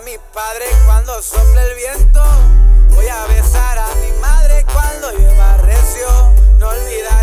mi padre cuando sople el viento. Voy a besar a mi madre cuando llueva recio. No olvidar.